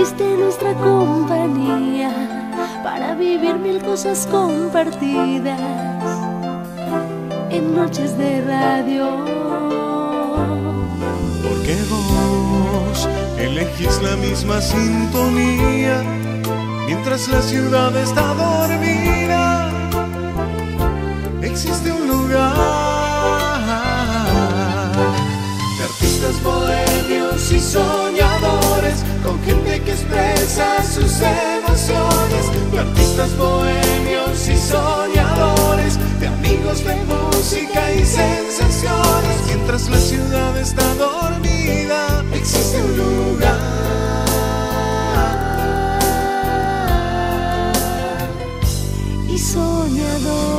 elegiste nuestra compañía para vivir mil cosas compartidas en noches de radio. Porque vos elegís la misma sintonía mientras la ciudad está dormida. Existe un lugar de artistas bohemios y soñadores, con gente sus emociones, de artistas bohemios y soñadores, de amigos de música y sensaciones. Mientras la ciudad está dormida, existe un lugar. Y soñador.